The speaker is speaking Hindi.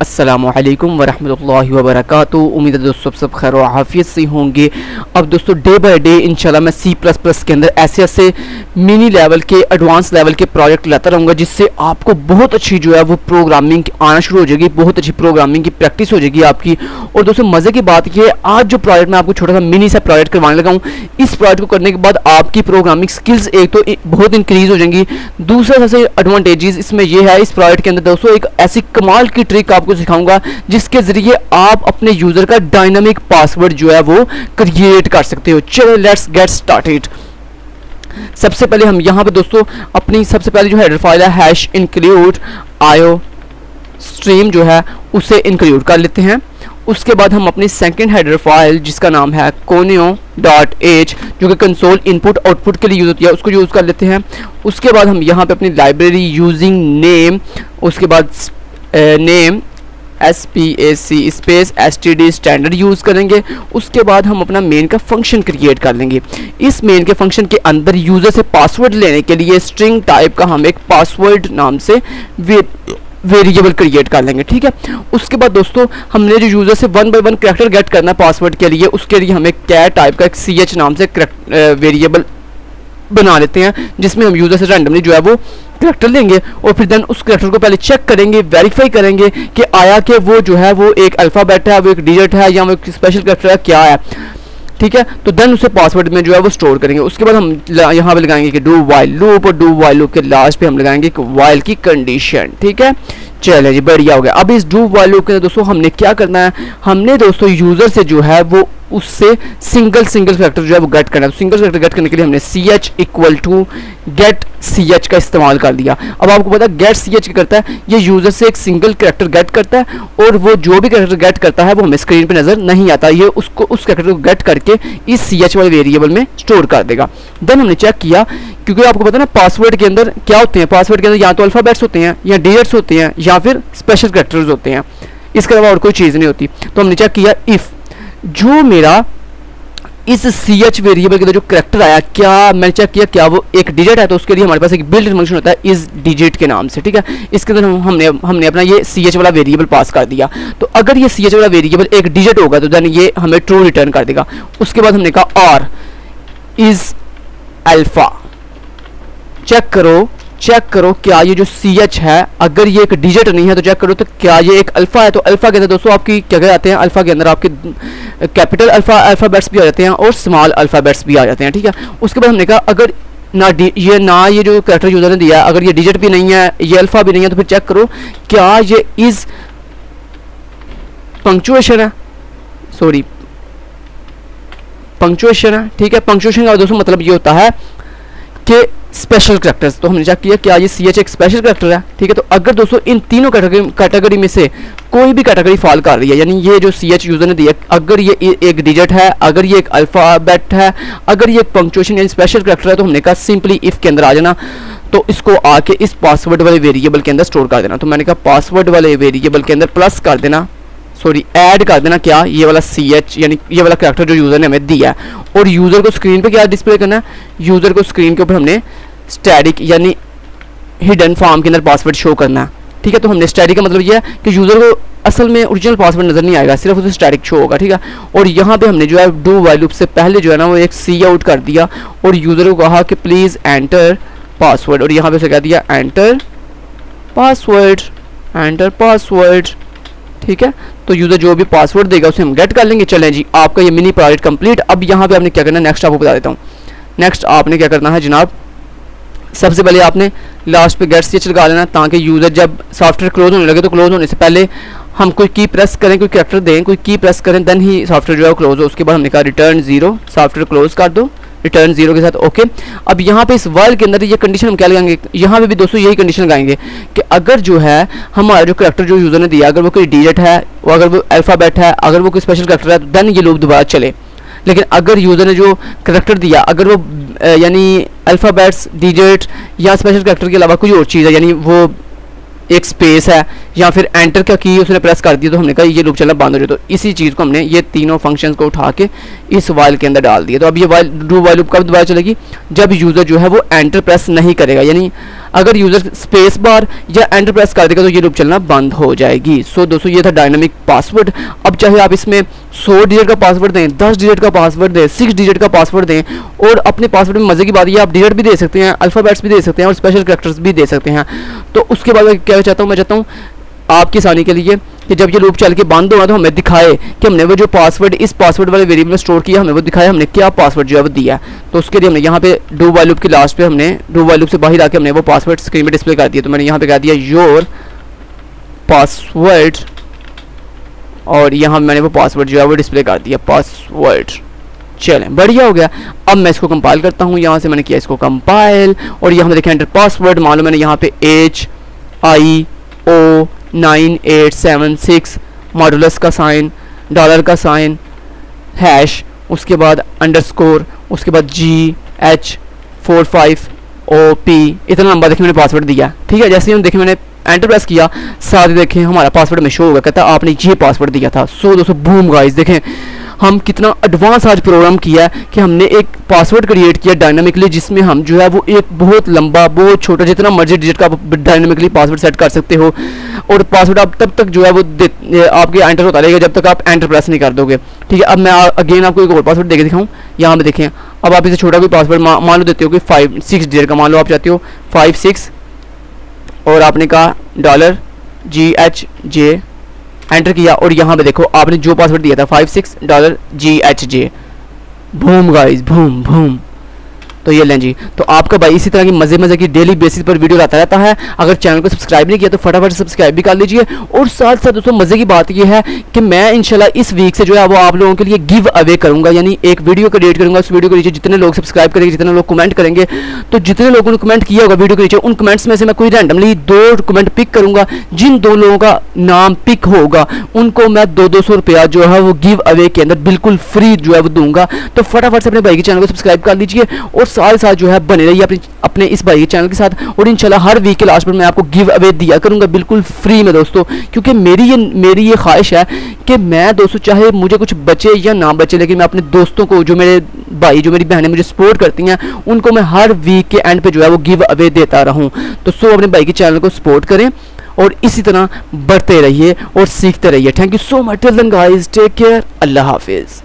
अस्सलाम वालेकुम वरहमतुल्लाहि वबरकातुहू। उम्मीद है दोस्तों सब खैर हाफियत से होंगे। अब दोस्तों डे बाय डे इंशाल्लाह मैं सी प्लस प्लस के अंदर ऐसे ऐसे मिनी लेवल के एडवांस लेवल के प्रोजेक्ट लाता रहूँगा, जिससे आपको बहुत अच्छी जो है वो प्रोग्रामिंग आना शुरू हो जाएगी, बहुत अच्छी प्रोग्रामिंग की प्रैक्टिस हो जाएगी आपकी। और दोस्तों मज़े की बात ये आज जो प्रोजेक्ट मैं आपको छोटा सा मिनी सा प्रोजेक्ट करवाने लगा हूँ, इस प्रोजेक्ट को करने के बाद आपकी प्रोग्रामिंग स्किल्स एक तो बहुत इंक्रीज हो जाएँगी। दूसरा सबसे एडवांटेजेस इसमें यह है, इस प्रोजेक्ट के अंदर दोस्तों, एक ऐसी कमाल की ट्रिक आपको सिखाऊँगा, जिसके ज़रिए आप अपने यूज़र का डायनामिक पासवर्ड जो है वो क्रिएट कर सकते हो। चलो लेट्स गेट स्टार्टेड सबसे पहले हम यहाँ पे दोस्तों, अपनी सबसे पहले जो header file hash include iostream जो है, उसे इंक्लूड कर लेते हैं। उसके बाद हम अपनी सेकंड हेडर फ़ाइल जिसका नाम है कोनियो डॉट एच जो कि कंसोल इनपुट आउटपुट के लिए यूज़ होती है, उसको यूज़ कर लेते हैं। उसके बाद हम यहाँ पे अपनी लाइब्रेरी यूजिंग नेम उसके बाद name S P A C space S T D standard use करेंगे। उसके बाद हम अपना मेन का फ़ंक्शन क्रिएट कर लेंगे। इस मेन के फ़ंक्शन के अंदर यूज़र से पासवर्ड लेने के लिए स्ट्रिंग टाइप का हम एक पासवर्ड नाम से वेरिएबल क्रिएट कर लेंगे, ठीक है? उसके बाद दोस्तों, हमने जो यूज़र से one by one character get करना है पासवर्ड के लिए, उसके लिए हमें कैट टाइप का एक सी एच नाम से वेरिएबल बना लेते हैं, जिसमें हम यूज़र से रैंडमली जो है वो करेक्टर लेंगे और फिर देन उस करेक्टर को पहले चेक करेंगे वेरीफाई करेंगे कि आया कि वो जो है, वो एक अल्फ़ाबेट है, वो एक डिजिट है या वो एक स्पेशल करेक्टर है, क्या है। ठीक है? तो देन उसे पासवर्ड में जो है, वो स्टोर करेंगे। उसके बाद हम यहाँ पे लगाएँगे कि डू वाइल लूप और डू वाइल लूप के लास्ट पे हम लगाएँगे कि वाइल की कंडीशन ठीक है? चले जी, बढ़िया हो गया। अब इस डू वाइल लूप के दोस्तों, हमने क्या करना है? हमने दोस्तों यूज़र से जो है, वो उससे सिंगल सिंगल फैक्टर जो है वो गेट करना है। सिंगल फैक्टर गेट करने के लिए हमने C H equal to get C H का इस्तेमाल कर दिया। अब आपको पता है गेट सी एच क्या करता है? ये यूज़र से एक सिंगल करेक्टर गेट करता है और वो जो भी करेक्टर गेट करता है वो हमें स्क्रीन पे नज़र नहीं आता। ये उसको, उस करेक्टर को गेट करके इस सी एच वाले वेरिएबल में स्टोर कर देगा। देन हमने चेक किया, क्योंकि आपको पता है ना पासवर्ड के अंदर क्या होते हैं? पासवर्ड के अंदर या तो अल्फ़ाबेट्स होते हैं, या डिजिट्स होते हैं, या फिर स्पेशल करेक्टर्स होते हैं। इसके अलावा और कोई चीज़ नहीं होती। तो हमने चेक किया इफ़ जो मेरा इस सी एच वेरिएबल के अंदर जो करेक्टर आया, क्या मैंने चेक किया, क्या वो एक डिजिट है तो उसके लिए हमारे पास एक बिल्ड फ़ंक्शन होता है इस डिजिट के नाम से, ठीक है? इसके अंदर हमने हमने अपना ये सी एच वाला वेरिएबल पास कर दिया। तो अगर ये सी एच वाला वेरिएबल एक डिजिट होगा तो देन ये हमें ट्रू रिटर्न कर देगा। उसके बाद हमने कहा आर इज़ अल्फ़ा चेक करो। चेक करो, क्या ये जो सी एच है, अगर ये एक डिजिट नहीं है तो चेक करो तो क्या ये एक अल्फ़ा है? तो अल्फ़ा के अंदर दोस्तों आपकी क्या क्या आते हैं? अल्फ़ा के अंदर आपके कैपिटल अल्फ़ा अल्फ़ाबेट्स भी आ जाते हैं और स्मॉल अल्फ़ाबेट्स भी आ जाते हैं, ठीक है? उसके बाद हमने कहा, अगर ना ये ना ये जो करेक्टर यूज़र ने दिया अगर ये डिजिट भी नहीं है, ये अल्फ़ा भी नहीं है तो फिर चेक करो, क्या ये इज़ पंक्चुएशन है? सॉरी पंक्चुएशन है, ठीक है? पंक्चुएशन का दोस्तों मतलब ये होता है कि स्पेशल करेक्टर्स तो हमने चेक किया, क्या ये सी एच एक स्पेशल करेक्टर है? ठीक है तो अगर दोस्तों इन तीनों कैटेगरी में से कोई भी कैटेगरी फॉल कर रही है, यानी ये जो सी एच यूज़र ने दिया, अगर ये एक डिजिट है, अगर ये एक अल्फ़ाबेट है, अगर ये एक पंक्चुएशन यानी स्पेशल करेक्टर है तो हमने कहा सिंपली इफ़ के अंदर आ जाना। तो इसको आके इस पासवर्ड वाले वेरिएबल के अंदर स्टोर कर देना। तो मैंने कहा पासवर्ड वाले वेरिएबल के अंदर प्लस कर देना। सॉरी ऐड कर देना क्या? ये वाला सी एच यानी ये वाला करेक्टर जो यूज़र ने हमें दिया है। और यूज़र को स्क्रीन पे क्या डिस्प्ले करना है? यूज़र को स्क्रीन के ऊपर हमने स्टैटिक यानी हिडन फॉर्म के अंदर पासवर्ड शो करना है। ठीक है तो हमने स्टैटिक का मतलब ये है कि यूज़र को असल में ओरिजिनल पासवर्ड नज़र नहीं आएगा, सिर्फ़ उसे स्टैटिक शो होगा, ठीक है? और यहाँ पे हमने जो है डू वाइल से पहले जो है ना, वो एक सी आउट कर दिया, और यूज़र को कहा कि प्लीज़ एंटर पासवर्ड और यहाँ पे उसे कह दिया एंटर पासवर्ड एंटर पासवर्ड ठीक है? तो यूज़र जो भी पासवर्ड देगा उसे हम गेट कर लेंगे। चलें जी, आपका ये मिनी प्रोजेक्ट कंप्लीट अब यहाँ पे आपने क्या करना है? नेक्स्ट आपको बता देता हूँ। नेक्स्ट आपने क्या करना है जनाब? सबसे पहले आपने लास्ट पे गेट स्टिच लगा लेना ताकि यूज़र जब सॉफ्टवेयर क्लोज होने लगे तो क्लोज होने से पहले हम कोई की प्रेस करें, कोई करेक्टर दें, कोई की प्रेस करें देन ही सॉफ्टवेयर जो है क्लोज हो। उसके बाद हमने कहा रिटर्न ज़ीरो सॉफ्टवेयर क्लोज कर दो। रिटर्न ज़ीरो के साथ ओके अब यहाँ पे इस वर्ल्ड के अंदर ये कंडीशन हम क्या लगाएँगे? यहाँ पे भी दोस्तों यही कंडीशन लगाएँगे कि अगर जो है, हमारा जो करेक्टर जो यूज़र ने दिया, अगर वो कोई डिजिट है अगर वो अल्फ़ाबेट है, अगर वो कोई स्पेशल करेक्टर है तो देन ये लूप दोबारा चले। लेकिन अगर यूज़र ने जो करेक्टर दिया, अगर वो यानी अल्फ़ाबेट्स डिजिट या स्पेशल करेक्टर के अलावा कोई और चीज़ है, यानी वो एक स्पेस है या फिर एंटर का की उसने प्रेस कर दिया तो हमने कहा ये लूप चलना बंद हो जाए तो इसी चीज़ को हमने ये तीनों फ़ंक्शंस को उठा के इस वाइल के अंदर डाल दिया। तो अब ये वाइल डू वाइल लूप कब दोबारा चलेगी? जब यूज़र जो है वो एंटर प्रेस नहीं करेगा। यानी अगर यूज़र स्पेस बार या एंटर प्रेस कर देगा तो ये लूप चलना बंद हो जाएगी। सो so, दोस्तों ये था डायनामिक पासवर्ड अब चाहे आप इसमें सौ डिजिट का पासवर्ड दें 10 डिजिट का पासवर्ड दें सिक्स डिजिट का पासवर्ड दें और अपने पासवर्ड में मज़े की बात ये आप डिजिट भी दे सकते हैं अल्फ़ाबेट्स भी दे सकते हैं और स्पेशल करेक्टर्स भी दे सकते हैं। तो उसके बाद क्या चाहता हूँ, मैं चाहता हूँ आपकी आसानी के लिए कि जब ये लूप चल के बंद होगा तो हमें दिखाए कि हमने वो जो पासवर्ड इस पासवर्ड वाले वेरिएबल में स्टोर किया, हमें वो दिखाया हमने क्या पासवर्ड जो है वो दिया। तो उसके लिए हमने यहाँ पे डू वाई लूप की लास्ट पे हमने डू वाई लूप से बाहर आके हमने वो पासवर्ड स्क्रीन पे डिस्प्ले कर दिया। तो मैंने यहाँ पे कह दिया योर पासवर्ड और यहाँ मैंने वो पासवर्ड जो है वो डिस्प्ले कर दिया पासवर्ड चलें, बढ़िया हो गया। अब मैं इसको कंपाइल करता हूँ, यहाँ से मैंने किया इसको कंपाइल और यहाँ देखें एंटर पासवर्ड मान लो मैंने यहाँ पे H I O nine eight seven six modulus का साइन डॉलर का साइन हैश उसके बाद अंडरस्कोर उसके बाद G H four five O P इतना नंबर देखें मैंने पासवर्ड दिया। ठीक है, जैसे ही हम देखें मैंने एंटर प्रेस किया, साथ ही देखें हमारा पासवर्ड में शो होगा कहता आपने ये पासवर्ड दिया था। सो दोस्तों बूम गाइस देखें। हम कितना एडवांस आज प्रोग्राम किया है कि हमने एक पासवर्ड क्रिएट किया डायनामिकली जिसमें हम जो है वो एक बहुत लंबा, बहुत छोटा, जितना मर्ज़ी डिजिट का आप डायनामिकली पासवर्ड सेट कर सकते हो। और पासवर्ड आप तब तक जो है वो आपके एंटर होता रहेगा जब तक आप एंटर प्रेस नहीं कर दोगे। ठीक है, अब मैं अगेन आपको एक और पासवर्ड देके दिखाऊँ। यहाँ पर देखें, अब आप इसे छोटा कोई पासवर्ड मान लो देते हो कि फाइव सिक्स डिजिट का मान लो आप चाहते हो फाइव सिक्स और आपने कहा dollar G H J enter किया और यहाँ पे देखो, आपने जो पासवर्ड दिया था five six dollar G H J boom guys boom Bhoom तो ये लें जी। तो आपका भाई इसी तरह की मज़े मज़े की डेली बेसिस पर वीडियो लाता रहता है। अगर चैनल को सब्सक्राइब नहीं किया तो फटाफट सब्सक्राइब भी कर लीजिए। और साथ साथ दोस्तों, मज़े की बात ये है कि मैं इनशाला इस वीक से जो है वो आप लोगों के लिए गिव अवे करूँगा। यानी एक वीडियो क्रिएट करूँगा। उस वीडियो के नीचे जितने लोग सब्सक्राइब करेंगे, जितने लोग कमेंट करेंगे तो जितने लोगों ने कमेंट किया होगा वीडियो के नीचे, उन कमेंट्स में से मैं कोई रैंडमली दो कमेंट पिक करूँगा। जिन दो लोगों का नाम पिक होगा, उनको मैं दो दो सौ रुपया जो है वो गिव अवे के अंदर बिल्कुल फ्री जो है वो दूँगा। तो फटाफट से अपने भाई के चैनल को सब्सक्राइब कर लीजिए। और साथ साथ जो है बने रहिए अपने अपने इस के चैनल के साथ। और इंशाल्लाह हर वीक के लास्ट पर मैं आपको गिव अवे दिया करूँगा बिल्कुल फ्री में दोस्तों। क्योंकि मेरी ये मेरी ये ख्वाहिश है कि मैं दोस्तों, चाहे मुझे कुछ बचे या ना बचे, लेकिन मैं अपने दोस्तों को, जो मेरे भाई, जो मेरी बहनें मुझे सपोर्ट करती हैं, उनको मैं हर वीक के एंड पे जो है वो गिव अवे देता रहूँ। तो सो अपने भाई के चैनल को सपोर्ट करें और इसी तरह बढ़ते रहिए और सीखते रहिए। Thank you so much guys take care अल्लाह हाफिज़.